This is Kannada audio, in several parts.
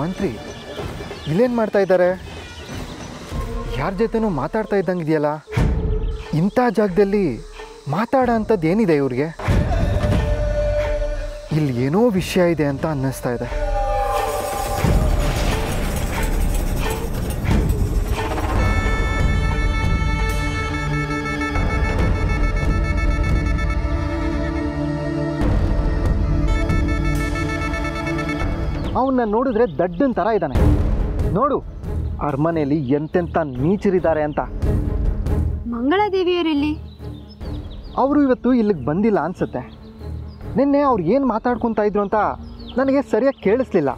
ಮಂತ್ರಿ, ಇಲ್ಲೇನು ಮಾಡ್ತಾ ಇದ್ದಾರೆ? ಯಾರ ಜೊತೆನೂ ಮಾತಾಡ್ತಾ ಇದ್ದಂಗೆ ಇದೆಯಲ್ಲ ಇಂಥ ಜಾಗದಲ್ಲಿ ಮಾತಾಡೋ ಅಂಥದ್ದು ಏನಿದೆ ಇವ್ರಿಗೆ? ಇಲ್ಲಿ ಏನೋ ವಿಷಯ ಇದೆ ಅಂತ ಅನ್ನಿಸ್ತಾ ಇದೆ. ಅವನ್ನ ನೋಡಿದ್ರೆ ದಡ್ಡನ್ ಥರ ಇದ್ದಾನೆ. ನೋಡು ಅರಮನೆಯಲ್ಲಿ ಎಂತೆಂಥ ನೀಚರಿದ್ದಾರೆ ಅಂತ. ಮಂಗಳಾದೇವಿಯವರೆಲ್ಲಿ ಅವರು ಇವತ್ತು ಇಲ್ಲಿಗೆ ಬಂದಿಲ್ಲ ಅನ್ಸುತ್ತೆ. ನಿನ್ನೆ ಅವ್ರು ಏನು ಮಾತಾಡ್ಕೊತಾ ಇದ್ರು ಅಂತ ನನಗೆ ಸರಿಯಾಗಿ ಕೇಳಿಸ್ಲಿಲ್ಲ.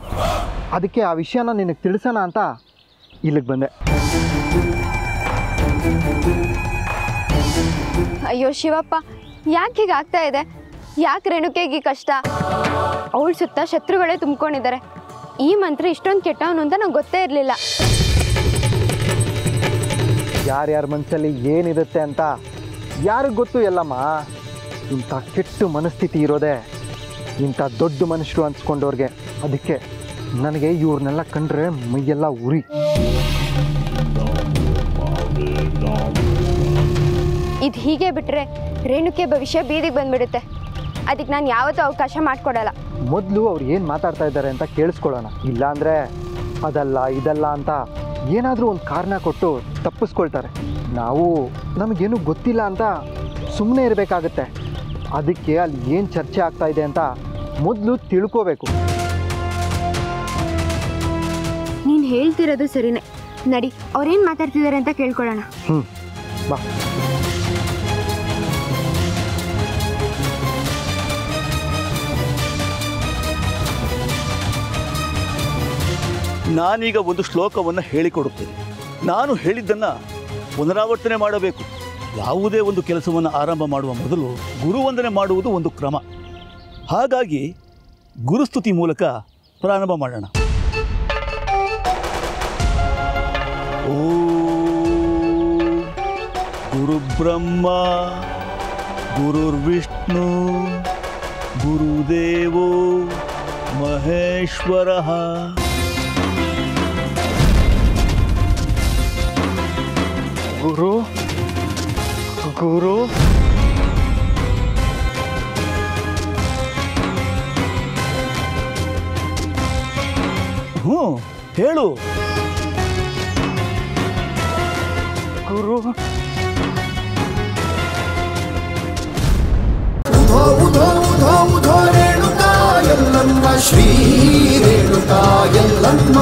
ಅದಕ್ಕೆ ಆ ವಿಷಯನ ನಿನಗೆ ತಿಳಿಸೋಣ ಅಂತ ಇಲ್ಲಿಗೆ ಬಂದೆ. ಅಯ್ಯೋ ಶಿವಪ್ಪ ಯಾಕೆ ಹೀಗೆ ಆಗ್ತಾ ಇದೆ? ಯಾಕೆ ರೇಣುಕೆಗೆ ಕಷ್ಟ? ಅವಳ ಸುತ್ತ ಶತ್ರುಗಳೇ ತುಂಬ್ಕೊಂಡಿದ್ದಾರೆ. ಈ ಮಂತ್ರ ಇಷ್ಟೊಂದು ಕೆಟ್ಟವನು ಅಂತ ನಂಗೆ ಗೊತ್ತೇ ಇರಲಿಲ್ಲ. ಯಾರ್ಯಾರ ಮನಸ್ಸಲ್ಲಿ ಏನಿರುತ್ತೆ ಅಂತ ಯಾರಿಗೆ ಗೊತ್ತು ಎಲ್ಲಮ್ಮ? ಇಂಥ ಕೆಟ್ಟು ಮನಸ್ಥಿತಿ ಇರೋದೆ ಇಂಥ ದೊಡ್ಡ ಮನುಷ್ಯರು ಅನ್ಸ್ಕೊಂಡವ್ರಿಗೆ ಅದಕ್ಕೆ ನನಗೆ ಇವ್ರನ್ನೆಲ್ಲ ಕಂಡ್ರೆ ಮೈಯೆಲ್ಲ ಉರಿ. ಇದು ಹೀಗೆ ಬಿಟ್ಟರೆ ರೇಣುಕೆ ಭವಿಷ್ಯ ಬೀದಿಗೆ ಬಂದ್ಬಿಡುತ್ತೆ. ಅದಕ್ಕೆ ನಾನು ಯಾವತ್ತೂ ಅವಕಾಶ ಮಾಡಿಕೊಡಲ್ಲ. ಮೊದಲು ಅವ್ರು ಏನು ಮಾತಾಡ್ತಾ ಇದ್ದಾರೆ ಅಂತ ಕೇಳಿಸ್ಕೊಳ್ಳೋಣ. ಇಲ್ಲಾಂದರೆ ಅದಲ್ಲ ಇದಲ್ಲ ಅಂತ ಏನಾದರೂ ಒಂದು ಕಾರಣ ಕೊಟ್ಟು ತಪ್ಪಿಸ್ಕೊಳ್ತಾರೆ. ನಾವು ನಮಗೇನು ಗೊತ್ತಿಲ್ಲ ಅಂತ ಸುಮ್ಮನೆ ಇರಬೇಕಾಗತ್ತೆ. ಅದಕ್ಕೆ ಅಲ್ಲಿ ಏನು ಚರ್ಚೆ ಆಗ್ತಾ ಇದೆ ಅಂತ ಮೊದಲು ತಿಳ್ಕೋಬೇಕು. ನೀನು ಹೇಳ್ತಿರೋದು ಸರಿನೇ. ನಡಿ ಅವ್ರೇನು ಮಾತಾಡ್ತಿದ್ದಾರೆ ಅಂತ ಕೇಳ್ಕೊಳ್ಳೋಣ. ಹ್ಞೂ ಬಾ. ನಾನೀಗ ಒಂದು ಶ್ಲೋಕವನ್ನು ಹೇಳಿಕೊಡುತ್ತೇನೆ. ನಾನು ಹೇಳಿದ್ದನ್ನು ಪುನರಾವರ್ತನೆ ಮಾಡಬೇಕು. ಯಾವುದೇ ಒಂದು ಕೆಲಸವನ್ನು ಆರಂಭ ಮಾಡುವ ಮೊದಲು ಗುರುವಂದನೆ ಮಾಡುವುದು ಒಂದು ಕ್ರಮ. ಹಾಗಾಗಿ ಗುರುಸ್ತುತಿ ಮೂಲಕ ಪ್ರಾರಂಭ ಮಾಡೋಣ. ಓ ಗುರುಬ್ರಹ್ಮ, ಗುರುರ್ವಿಷ್ಣು, ಗುರುದೇವೋ ಮಹೇಶ್ವರಃ. ಗುರು ಗುರು. ಹ್ಞೂ ಹೇಳು. ಗುರು. ಉಧೋ ಉಧೋ ಉಧೋ ಉಧೋ ರೇಣುಕಾ ಎಲ್ಲಮ್ಮ ಶ್ರೀ ರೇಣುಕಾ ಎಲ್ಲಮ್ಮ.